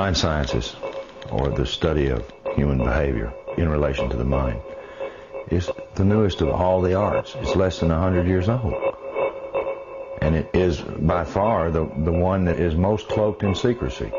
mind sciences, or the study of human behavior in relation to the mind, is the newest of all the arts. It's less than 100 years old. And it is by far the, the one that is most cloaked in secrecy.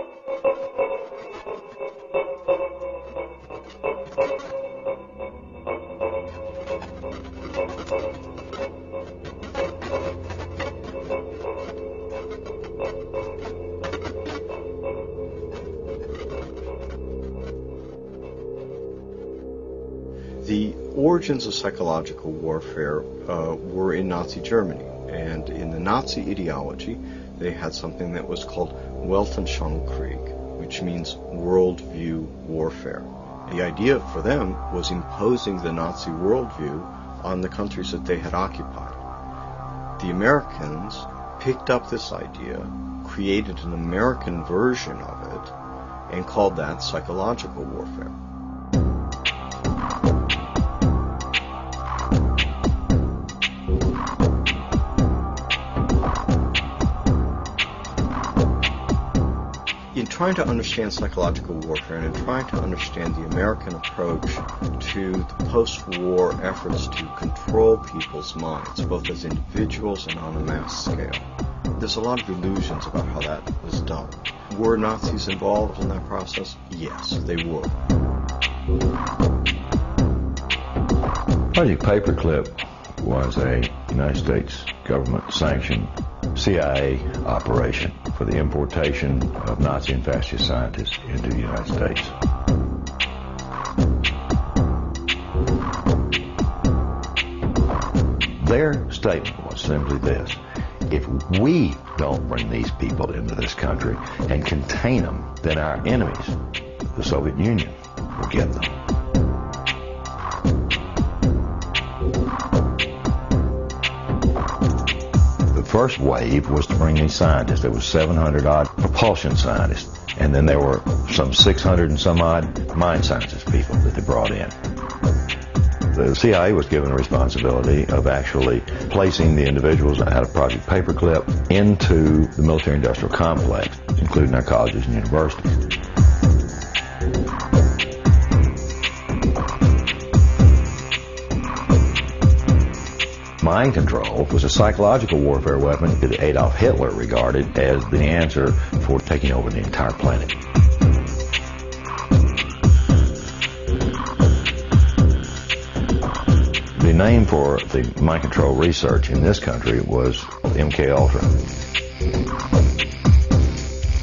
Origins of psychological warfare uh, were in Nazi Germany, and in the Nazi ideology, they had something that was called Weltanschauungskrieg, which means worldview warfare. The idea for them was imposing the Nazi worldview on the countries that they had occupied. The Americans picked up this idea, created an American version of it, and called that psychological warfare. Trying to understand psychological warfare and in trying to understand the American approach to the post-war efforts to control people's minds, both as individuals and on a mass scale, there's a lot of illusions about how that was done. Were Nazis involved in that process? Yes, they were. Project Paperclip was a United States government sanctioned CIA operation for the importation of Nazi and fascist scientists into the United States. Their statement was simply this. If we don't bring these people into this country and contain them, then our enemies, the Soviet Union, will get them. First wave was to bring these scientists. There was 700 odd propulsion scientists, and then there were some 600 and some odd mind sciences people that they brought in. The CIA was given the responsibility of actually placing the individuals that had a Project Paperclip into the military-industrial complex, including our colleges and universities. Mind control was a psychological warfare weapon that Adolf Hitler regarded as the answer for taking over the entire planet. The name for the mind control research in this country was MK Ultra.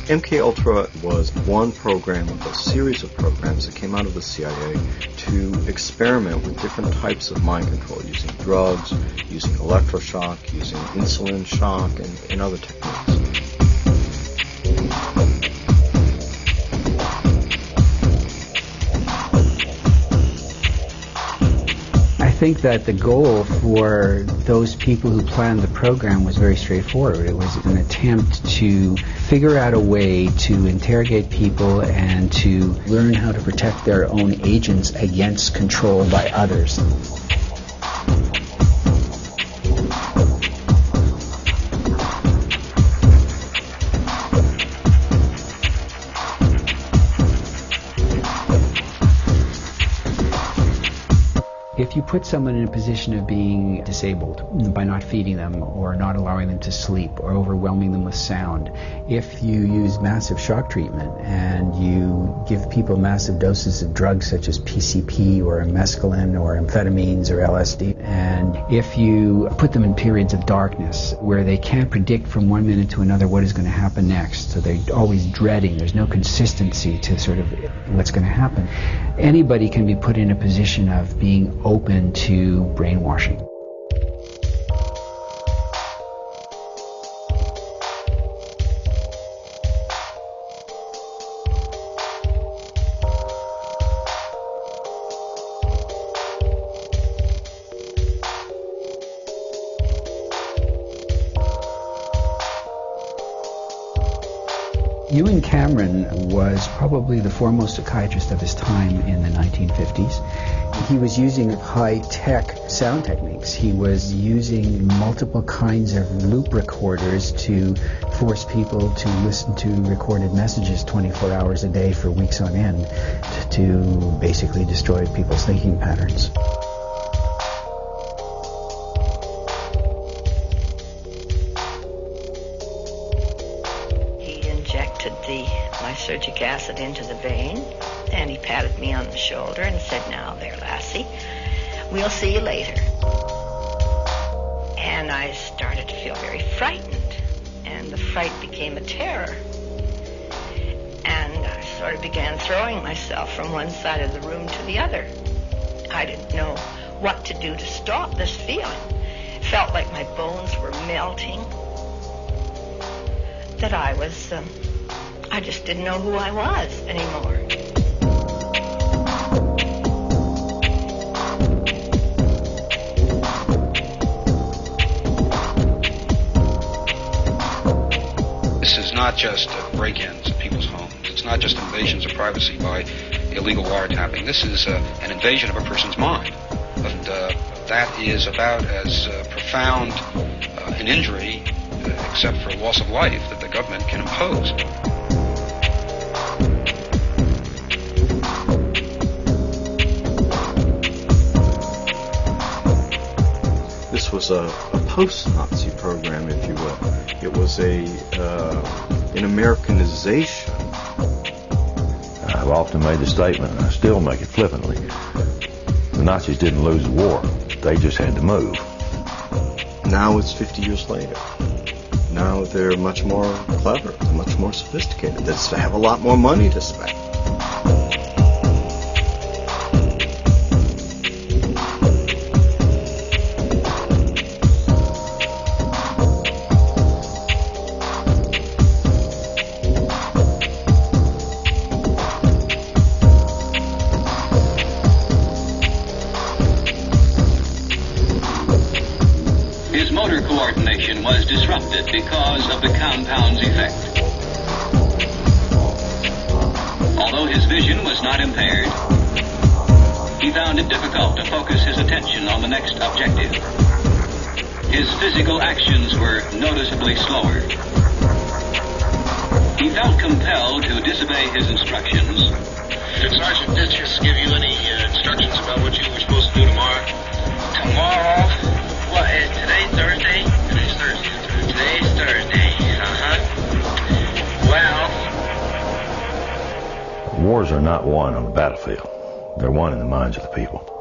MK Ultra was one program of a series of programs that came out of the CIA to experiment with different types of mind control using drugs, using electroshock, using insulin shock, and, and other techniques. Think that the goal for those people who planned the program was very straightforward. It was an attempt to figure out a way to interrogate people and to learn how to protect their own agents against control by others. If you put someone in a position of being disabled by not feeding them or not allowing them to sleep or overwhelming them with sound, if you use massive shock treatment and you give people massive doses of drugs such as PCP or mescaline or amphetamines or LSD, and if you put them in periods of darkness where they can't predict from one minute to another what is going to happen next, so they're always dreading, there's no consistency to sort of what's going to happen, anybody can be put in a position of being open to brainwashing. Ewen Cameron was probably the foremost psychiatrist of his time in the 1950s. He was using high-tech sound techniques. He was using multiple kinds of loop recorders to force people to listen to recorded messages 24 hours a day for weeks on end to basically destroy people's thinking patterns. He injected the lysergic acid into the vein and he patted me on the shoulder and said, Now there, lassie, we'll see you later. And I started to feel very frightened, and the fright became a terror. And I sort of began throwing myself from one side of the room to the other. I didn't know what to do to stop this feeling. It felt like my bones were melting. That I was, um, I just didn't know who I was anymore. Not just uh, break-ins at people's homes. It's not just invasions of privacy by illegal wiretapping. This is uh, an invasion of a person's mind. And uh, that is about as uh, profound uh, an injury, uh, except for loss of life, that the government can impose. This was a, a post-Nazi program, if you will. It was a uh, an Americanization. I've often made the statement, and I still make it flippantly. The Nazis didn't lose the war. They just had to move. Now it's 50 years later. Now they're much more clever, much more sophisticated. They have a lot more money to spend. Because of the compound's effect. Although his vision was not impaired, he found it difficult to focus his attention on the next objective. His physical actions were noticeably slower. He felt compelled to disobey his instructions. Wars are not won on the battlefield. They're won in the minds of the people.